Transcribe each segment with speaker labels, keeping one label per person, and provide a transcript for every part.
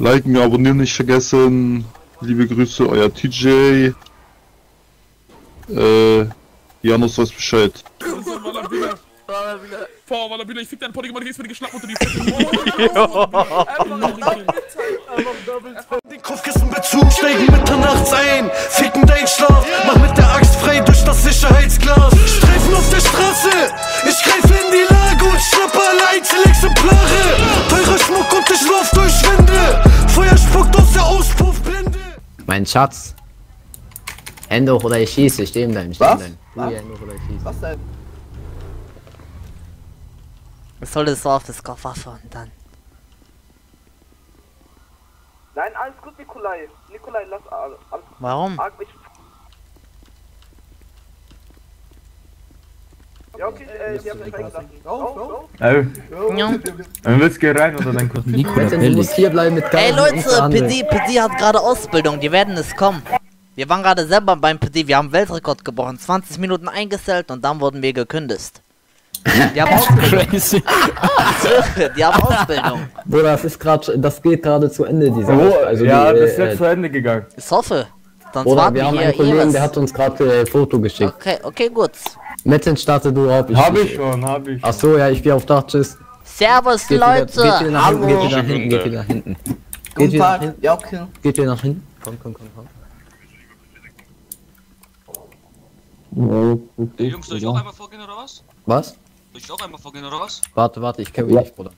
Speaker 1: Liken, abonnieren nicht vergessen. Liebe Grüße, euer TJ. Äh, Janus weiß Bescheid.
Speaker 2: Boah, Wallabila, ich fick deinen Poddy, Mann, gehst mir die geschnappt unter die Fresse.
Speaker 3: Den Kopfkissenbezug, steigen mitternachts ein, ficken dein Schlaf, mach mit der Axt frei durch das Sicherheitsglas.
Speaker 4: Schatz. Hände hoch oder ich schieße, ich stehe bleiben, stehen
Speaker 5: Was?
Speaker 4: bleiben.
Speaker 5: Was?
Speaker 4: Hoch oder ich schieße.
Speaker 5: Was denn?
Speaker 6: Was soll das so auf das Waffe und dann?
Speaker 5: Nein, alles gut, Nikolai. Nikolai, lass alles.
Speaker 6: Warum?
Speaker 5: arg Ja, okay, äh, die haben mich reingelassen.
Speaker 7: Ey,
Speaker 6: Ja.
Speaker 7: dann willst du rein oder dann kurz
Speaker 4: Bitte, du musst hier bleiben mit
Speaker 6: Ey Leute. PD, PD hat gerade Ausbildung, die werden es kommen. Wir waren gerade selber beim PD, wir haben Weltrekord gebrochen, 20 Minuten eingestellt und dann wurden wir gekündigt. Die haben Ausbildung.
Speaker 8: Crazy.
Speaker 6: die haben Ausbildung.
Speaker 4: Bruder, das ist gerade, das geht gerade zu Ende, dieser
Speaker 7: Oh,
Speaker 4: also
Speaker 7: ja,
Speaker 4: die,
Speaker 7: das ist
Speaker 4: äh,
Speaker 7: jetzt zu Ende gegangen.
Speaker 6: Ich hoffe. Sonst warten
Speaker 4: wir
Speaker 6: wir
Speaker 4: haben
Speaker 6: hier
Speaker 4: einen Kollegen, der hat uns gerade äh, Foto geschickt.
Speaker 6: Okay, okay, gut.
Speaker 4: Metzen starte du auf.
Speaker 7: Hab ich schon, hab ich.
Speaker 4: Ach so, ja, ich gehe auf Dach, tschüss.
Speaker 6: Servus
Speaker 4: Geht wieder, geht wieder
Speaker 6: Leute.
Speaker 4: nach hinten, geht wieder nach hinten, geht wieder nach hinten. Geht wieder nach hinten,
Speaker 5: Ja, okay.
Speaker 4: geht wieder nach hinten. Komm, komm, komm, komm.
Speaker 9: Jungs, soll ich auch einmal vorgehen oder was?
Speaker 4: Was?
Speaker 9: Soll ich auch einmal vorgehen oder was?
Speaker 4: Warte, warte, ich kenne dich, Bruder.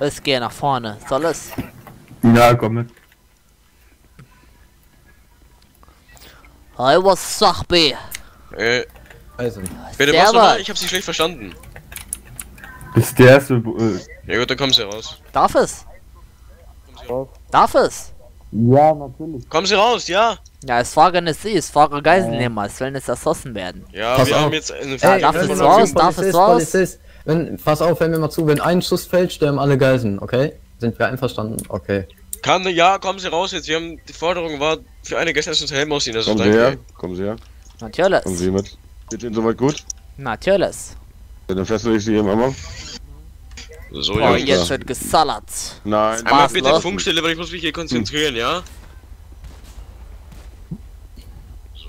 Speaker 6: Ich gehe nach vorne. Soll es?
Speaker 7: Ja, komm mit.
Speaker 6: Hey, was sag B?
Speaker 9: Äh,
Speaker 4: Also,
Speaker 9: bitte was nochmal? Ich hab sie schlecht verstanden.
Speaker 7: Ist der erste. Äh,
Speaker 9: Ja gut, dann kommen sie raus.
Speaker 6: Darf es? Darf es?
Speaker 9: Kommen sie raus, ja?
Speaker 6: Ja, es fragen es sie, es fragen Geiselnehmer, es sollen jetzt erschossen werden.
Speaker 9: Ja,
Speaker 4: Pass
Speaker 9: wir
Speaker 4: auf.
Speaker 9: haben jetzt eine
Speaker 6: Ey,
Speaker 9: Frage.
Speaker 6: darf es raus? Darf es raus?
Speaker 4: Polizist. Wenn, pass auf, hör mir mal zu, wenn ein Schuss fällt, sterben alle Geiseln, okay? Sind wir einverstanden? Okay.
Speaker 9: Kann, ja, kommen sie raus jetzt. Wir haben, die Forderung war, für eine gestern uns Helm ausziehen. Also
Speaker 1: Kommen Sie her, kommen Sie her.
Speaker 6: Natürlich.
Speaker 1: Kommen Sie mit. Geht Ihnen soweit gut?
Speaker 6: Natürlich.
Speaker 1: Ja, Dann fessel ich Sie eben einmal.
Speaker 9: So,
Speaker 6: Oh,
Speaker 9: ja.
Speaker 6: jetzt wird gesallert.
Speaker 1: Nein.
Speaker 9: Einmal
Speaker 6: Spaß,
Speaker 9: bitte
Speaker 6: ne?
Speaker 9: Funkstelle, weil ich muss mich hier konzentrieren, ja? So,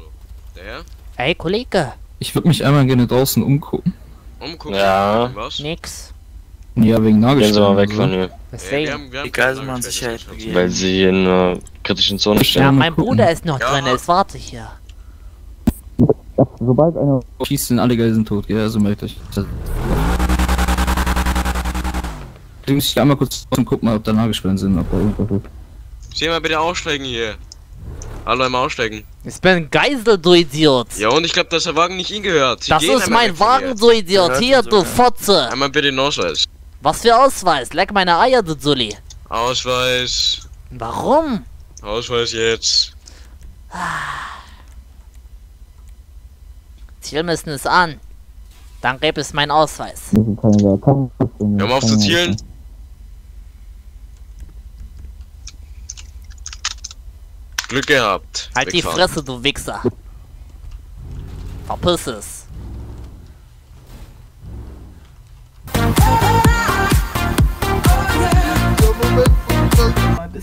Speaker 9: der
Speaker 6: Ey, Kollege.
Speaker 8: Ich würde mich einmal gerne draußen umgucken.
Speaker 9: umgucken.
Speaker 10: Ja.
Speaker 9: Was?
Speaker 6: Nix.
Speaker 8: Ja, wegen
Speaker 10: Gehen Sie mal weg von
Speaker 8: so.
Speaker 10: mir.
Speaker 9: Wir
Speaker 6: Deswegen.
Speaker 9: haben, wir haben
Speaker 10: Die
Speaker 9: keine
Speaker 10: Geiselmann
Speaker 9: Frage,
Speaker 10: Sicherheit begeben. Weil sie in einer kritischen Zone
Speaker 6: Ja,
Speaker 10: stehen.
Speaker 8: mal
Speaker 6: mein
Speaker 8: gucken.
Speaker 6: Bruder ist noch
Speaker 9: Ja.
Speaker 6: drin, jetzt warte ich hier.
Speaker 8: Schießt sind alle Geiseln tot, ja, also merkt euch. Das- Du musst dich einmal kurz und guck mal, ob da Nagelstellen sind, ob da irgendwas ist.
Speaker 9: Sie mal bitte aussteigen hier. Hallo, einmal aussteigen.
Speaker 6: Ich bin Geisel, du Idiot.
Speaker 9: Ja, und ich glaube, dass der Wagen nicht Ihnen gehört. Sie
Speaker 6: das ist mein Wagen,
Speaker 9: hier.
Speaker 6: du Idiot. Hier, du. Fotze.
Speaker 9: Einmal bitte den Ausweis.
Speaker 6: Was für Ausweis? Leck meine Eier, du Zulli.
Speaker 9: Ausweis.
Speaker 6: Warum?
Speaker 9: Ausweis jetzt.
Speaker 6: Ziel müssen es an. Dann gäbe es meinen Ausweis.
Speaker 9: Hör mal auf zu zielen. Glück gehabt.
Speaker 6: Halt die
Speaker 9: Wegfahren.
Speaker 6: Fresse, du Wichser. Verpiss es.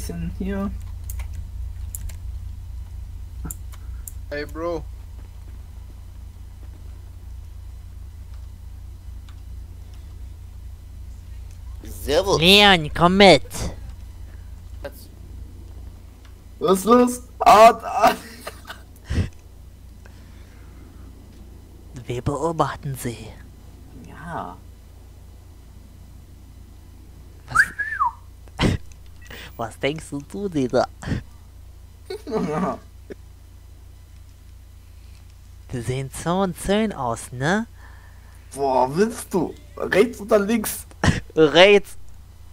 Speaker 5: Bisschen hier.
Speaker 11: Hey, Bro.
Speaker 5: Servus.
Speaker 6: Leon, komm mit.
Speaker 5: Was ist los? Art, Art.
Speaker 6: Wir beobachten sie.
Speaker 5: Ja.
Speaker 6: Was denkst du, du, Dieter? Die sehen so und schön aus, ne?
Speaker 5: Boah, willst du? Rechts oder links?
Speaker 6: Rechts.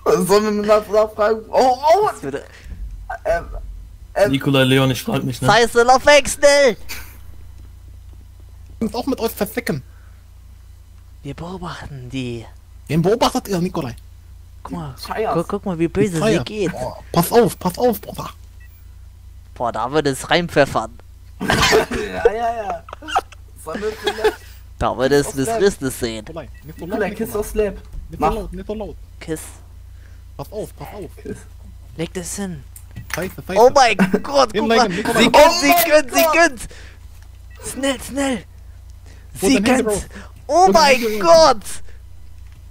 Speaker 5: Sollen wir mal nachfragen? Oh, oh!
Speaker 6: Das würde-
Speaker 5: Ähm, ähm,
Speaker 10: Nikolai Leon, ich frag mich,
Speaker 6: Scheiße, lauf weg, schnell!
Speaker 11: uns auch mit euch verficken.
Speaker 6: Wir beobachten die.
Speaker 11: Wen beobachtet ihr, Nikolai?
Speaker 6: Guck mal, guck, guck mal, wie böse sie geht.
Speaker 11: Boah, pass auf, pass auf, Bruder.
Speaker 6: Boah, da würde es reinpfeffern.
Speaker 5: ja, ja, ja.
Speaker 6: Da würde es bis Business sehen.
Speaker 11: Nikolai,
Speaker 5: kiss or slap.
Speaker 11: Nicht so laut, nicht so laut.
Speaker 6: Kiss.
Speaker 11: Pass auf, pass auf.
Speaker 6: Leg das hin.
Speaker 11: Pfeife, Pfeife.
Speaker 6: Oh mein Gott, guck mal. Sie gönnt, sie gönnt, sie gönnt. Schnell, schnell. Sie
Speaker 11: Handy
Speaker 6: gönnt. Oh mein
Speaker 11: Handy
Speaker 6: Gott.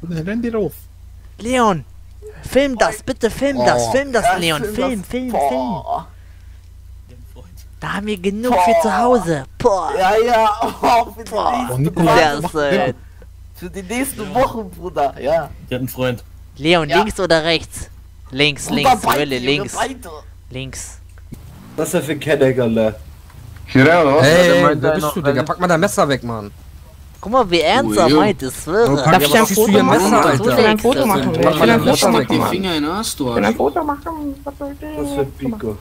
Speaker 11: Und dann renn die rauf.
Speaker 6: Leon, film das, bitte film das,
Speaker 11: Oh.
Speaker 6: film das,
Speaker 5: Ja,
Speaker 6: Leon,
Speaker 5: film
Speaker 6: film,
Speaker 5: das.
Speaker 6: film, film.
Speaker 5: Boah.
Speaker 6: Da haben wir genug für zu Hause. Boah.
Speaker 5: Ja, ja, oh, für die
Speaker 6: Boah.
Speaker 11: Mach
Speaker 6: schön.
Speaker 11: den.
Speaker 5: Für die nächsten Wochen, Bruder, ja.
Speaker 10: Der hat einen Freund.
Speaker 6: Leon,
Speaker 5: Ja.
Speaker 6: links oder rechts? Links,
Speaker 5: Bruder,
Speaker 6: links,
Speaker 5: beide,
Speaker 6: Wille,
Speaker 5: Junge,
Speaker 6: links.
Speaker 5: beide.
Speaker 6: Links.
Speaker 3: Was ist das für ein Kennegerle?
Speaker 7: Hier, oder?
Speaker 4: Hey, wer bist du, Digga? Pack mal dein Messer weg, Mann.
Speaker 6: Guck mal, wie ernst er meint, ich schwöre.
Speaker 4: Oh, pack-
Speaker 6: Ja,
Speaker 4: was
Speaker 6: was
Speaker 4: ziehst du hier ein
Speaker 6: du?
Speaker 4: Alter?
Speaker 6: Du
Speaker 4: Ich will
Speaker 6: legst es.
Speaker 4: Mach mal dein Messer weg, Mann.
Speaker 8: Finger in den Arsch, du
Speaker 3: ein. Foto machen. Was für ein Pico.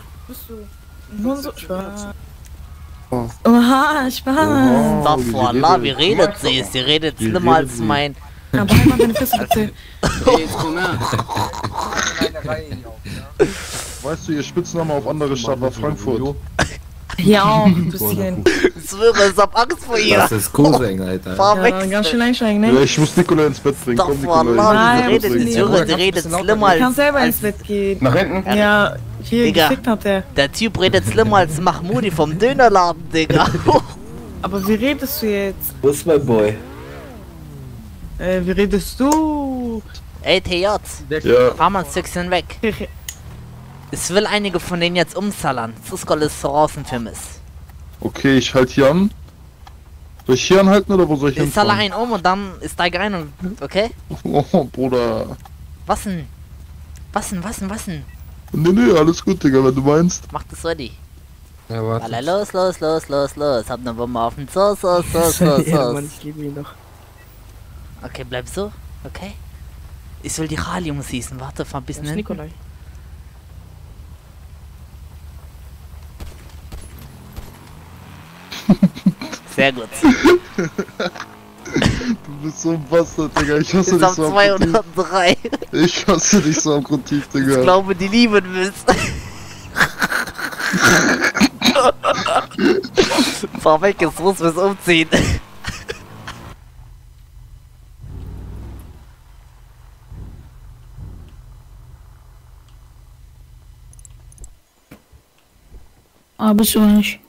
Speaker 12: Oha, Spaß.
Speaker 6: Doch, voila, wie redet sie? Sie redet
Speaker 1: Wie
Speaker 6: schlimmer
Speaker 1: redet
Speaker 6: als
Speaker 1: sie?
Speaker 6: mein.
Speaker 12: Aber halt mal deine Fresse bitte.
Speaker 8: Jetzt komm her.
Speaker 1: Weißt du, ihr Spitzname auf andere Stadt war Frankfurt.
Speaker 12: Ja, auch ein bisschen.
Speaker 6: Ich schwöre, ich hab Angst vor ihr.
Speaker 8: ist Cousin, Alter.
Speaker 6: Fahr weg.
Speaker 12: Ja, ganz schön einsteigen,
Speaker 1: Ja,
Speaker 12: ne?
Speaker 1: ich muss Nikolai ins Bett bringen.
Speaker 6: Doch,
Speaker 1: Komm, Nikolai.
Speaker 6: sie
Speaker 12: Nein,
Speaker 6: redet, ich
Speaker 12: nicht.
Speaker 6: schwöre, sie
Speaker 4: Kannst
Speaker 6: redet schlimmer
Speaker 12: Du kannst
Speaker 6: als.
Speaker 12: selber
Speaker 6: als
Speaker 12: ins Bett gehen.
Speaker 7: Nach hinten?
Speaker 12: Ja, hier
Speaker 6: Digga.
Speaker 12: gefickt hat er.
Speaker 6: der Typ redet schlimmer als Mahmoudi vom Dönerladen, Digga.
Speaker 12: Aber wie redest du jetzt?
Speaker 3: Wo ist mein Boy?
Speaker 12: Äh, wie redest du?
Speaker 6: Ey, TJ,
Speaker 1: Ja,
Speaker 6: fahr mal ein Stückchen weg. Ich will einige von denen jetzt umsallern. Zuskol ist draußen für mich.
Speaker 1: okay, ich halt hier an. Soll ich hier anhalten oder wo soll ich
Speaker 6: Ich zahle
Speaker 1: hinfahren?
Speaker 6: einen um und dann steige ein und. Okay?
Speaker 1: Oh, Bruder.
Speaker 6: Was denn? Was denn, was denn, was denn?
Speaker 1: Nee, nee, alles gut, Digga, wenn du meinst.
Speaker 6: Mach das ready.
Speaker 4: Ja, warte.
Speaker 6: los, los, los, los, los. Hab ne Bombe auf dem Sos, Sos,
Speaker 12: ja,
Speaker 6: Sos.
Speaker 12: Mann, ich liebe ihn doch.
Speaker 6: Okay, bleib so. Okay? Ich will die Ralium schießen. Warte, fahr ein bisschen
Speaker 12: ist
Speaker 6: hin.
Speaker 12: Nikolai.
Speaker 6: Sehr gut.
Speaker 1: Du bist so ein Bastard, Digga. Ich hasse
Speaker 6: Ist
Speaker 1: dich so am Grundtief.
Speaker 6: 203.
Speaker 1: Ich hasse dich so am Grundtief,
Speaker 6: Ich
Speaker 1: Digga.
Speaker 6: glaube, die lieben mich. Fahr weg, jetzt muss wir's umziehen.
Speaker 12: Ah, bist du nicht?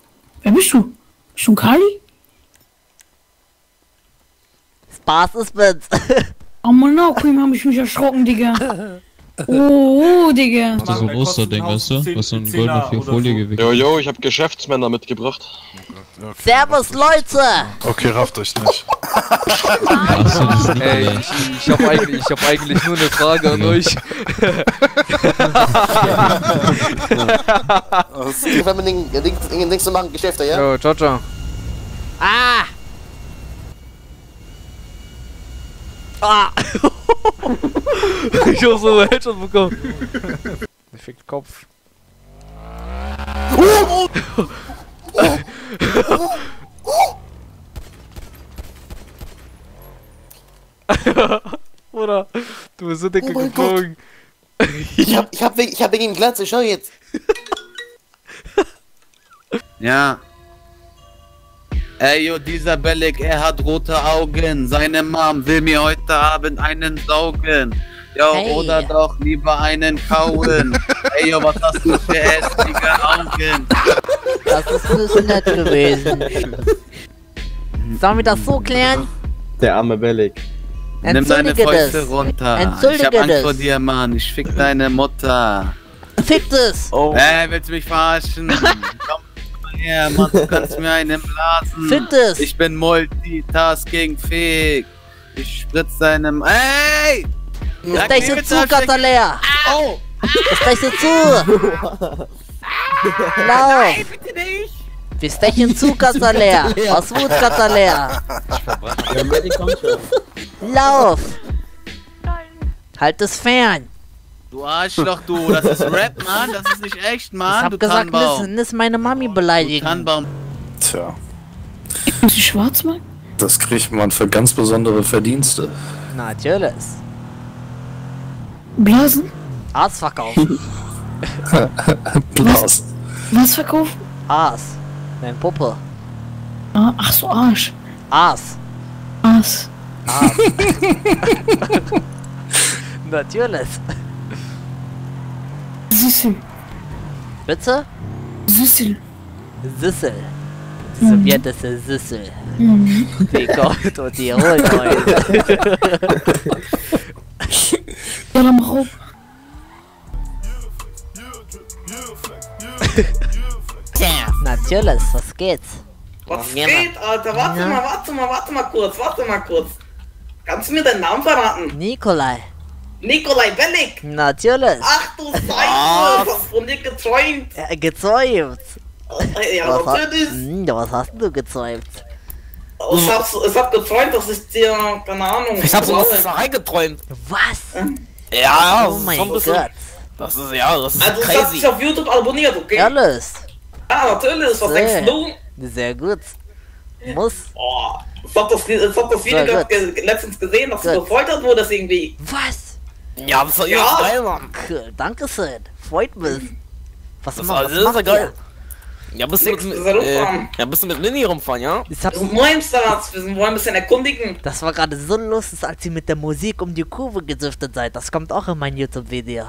Speaker 12: Wer bist du? Bist du ein Kali?
Speaker 6: Spaß ist mit.
Speaker 12: Oh hab ich mich erschrocken, Digga. Oh, oh, Digga.
Speaker 10: Das ist so ein Osterding, weißt du? Was so ein Gold auf die Folie gewickelt.
Speaker 9: Jojo, ich hab Geschäftsmänner mitgebracht.
Speaker 6: Servus, Leute!
Speaker 13: Okay, rafft euch nicht.
Speaker 14: Ey, ich, ich habe eigentlich, ich hab eigentlich nur eine Frage an euch.
Speaker 3: Was geht, wenn nichts nichts zu machen, Geschäfte, ja?
Speaker 14: Jo, ciao, ciao.
Speaker 6: Ah! Ah!
Speaker 14: ich hab so einen Headshot bekommen. Perfekt Kopf. Oder? Du bist so dicke
Speaker 3: Oh mein
Speaker 14: gebogen.
Speaker 3: Ich hab, ich hab, ich hab wegen Glatze, schau jetzt.
Speaker 15: Ja. Ey, yo, dieser Belek, er hat rote Augen. Seine Mom will mir heute Abend einen saugen. Ja,
Speaker 6: Hey.
Speaker 15: oder doch lieber einen kauen. Ey, yo, was hast du für hässliche Augen?
Speaker 6: Das ist ein bisschen nett gewesen. Sollen wir das so klären?
Speaker 3: Der arme Belek.
Speaker 15: Nimm deine Fäuste
Speaker 6: das.
Speaker 15: runter.
Speaker 6: Entschuldige
Speaker 15: ich hab Angst
Speaker 6: das.
Speaker 15: vor dir, Mann. Ich fick deine Mutter.
Speaker 6: Fick das!
Speaker 3: Oh.
Speaker 15: Ey, willst du mich verarschen? Komm her, Mann, du kannst mir einen blasen.
Speaker 6: Das!
Speaker 15: Ich bin multitasking fähig. Ich spritz deinem. Ey! Mir bitte,
Speaker 6: zu, Katalea!
Speaker 3: Oh!
Speaker 6: Ist gleich so zu! Lauf!
Speaker 15: bitte nicht!
Speaker 6: Wir stechen zu, Katalea! Aus Wut, Katalea! Lauf! Halt es fern!
Speaker 15: Du Arschloch, du. Das ist Rap, Mann. Das ist nicht echt, Mann.
Speaker 6: Ich hab
Speaker 15: du
Speaker 6: gesagt, listen, ist meine Mami beleidigen.
Speaker 15: Tannenbaum.
Speaker 13: Tja,
Speaker 12: Bist du schwarz, Mann?
Speaker 13: das kriegt man für ganz besondere Verdienste.
Speaker 6: Natürlich.
Speaker 12: Blasen?
Speaker 6: Aas verkaufen.
Speaker 13: Blas.
Speaker 12: Was verkaufen?
Speaker 6: Aas. Dein Puppe.
Speaker 12: Ah, ach so, Arsch.
Speaker 6: Aas.
Speaker 12: Ass.
Speaker 6: Natürlich.
Speaker 16: Süßel.
Speaker 6: Bitte?
Speaker 16: Süßel.
Speaker 6: Süssel.
Speaker 16: Mhm.
Speaker 6: Sowjetische Süssel.
Speaker 16: Mhm.
Speaker 6: Die kommt und die holt heute.
Speaker 16: Ja, dann mach auf.
Speaker 6: Natürlich, was geht's?
Speaker 15: Was
Speaker 6: Ja,
Speaker 15: geht, Alter? Warte
Speaker 6: Ja.
Speaker 15: mal, warte mal, warte mal kurz, warte mal kurz. Kannst du mir deinen Namen verraten?
Speaker 6: Nikolai.
Speaker 15: Nikolai Bellick.
Speaker 6: Natürlich.
Speaker 15: Ach du Scheiße,
Speaker 6: Was?
Speaker 15: hast von dir geträumt?
Speaker 6: Ja, gezäumt.
Speaker 15: Ja,
Speaker 6: was,
Speaker 15: natürlich.
Speaker 6: hm, was hast du gezäumt?
Speaker 15: Ich hab, ich hab geträumt, dass ich dir, keine Ahnung,
Speaker 10: Ich hab so
Speaker 15: blaue-
Speaker 10: was reingeträumt.
Speaker 6: Was?
Speaker 10: Ja,
Speaker 6: Oh
Speaker 10: das ist
Speaker 6: mein
Speaker 10: schon ein bisschen-
Speaker 6: Gott.
Speaker 10: Das ist ja, das ist
Speaker 15: Also, ich hab
Speaker 10: crazy.
Speaker 15: dich auf YouTube abonniert, okay?
Speaker 6: Alles.
Speaker 15: Ja, natürlich, was
Speaker 6: Sehr.
Speaker 15: denkst du?
Speaker 6: Sehr gut. Muss.
Speaker 15: Oh, ich hab das, ich hab das Video letztens gesehen, dass du
Speaker 6: Gut.
Speaker 15: gefoltert wurdest irgendwie.
Speaker 6: Was?
Speaker 10: Ja, das ist ja
Speaker 15: Ja.
Speaker 10: geil, Mann.
Speaker 6: Cool, danke schön. Freut mich. Was,
Speaker 10: Das, das ist ja
Speaker 6: macht
Speaker 10: geil.
Speaker 6: ihr?
Speaker 10: Ja, bist du mit, äh,
Speaker 15: rumfahren.
Speaker 10: ja, bist du mit Mini rumfahren, ja?
Speaker 6: Ich hab,
Speaker 15: Wir sind Moimstars, wir wollen ein bisschen erkundigen.
Speaker 6: das war gerade so lustig, als ihr mit der Musik um die Kurve gedüftet seid. Das kommt auch in mein YouTube-Video.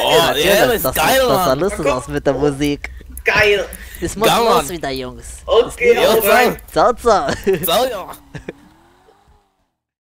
Speaker 10: Oh, ja, das ist
Speaker 6: das,
Speaker 10: geil,
Speaker 6: das sah
Speaker 10: Mann.
Speaker 6: lustig aus mit der Musik.
Speaker 15: Geil.
Speaker 6: Ich muss
Speaker 10: Geil,
Speaker 6: los wieder, Jungs.
Speaker 15: Okay,
Speaker 10: Ja,
Speaker 15: hau rein.
Speaker 6: Ciao, ciao.
Speaker 10: Ciao, ja.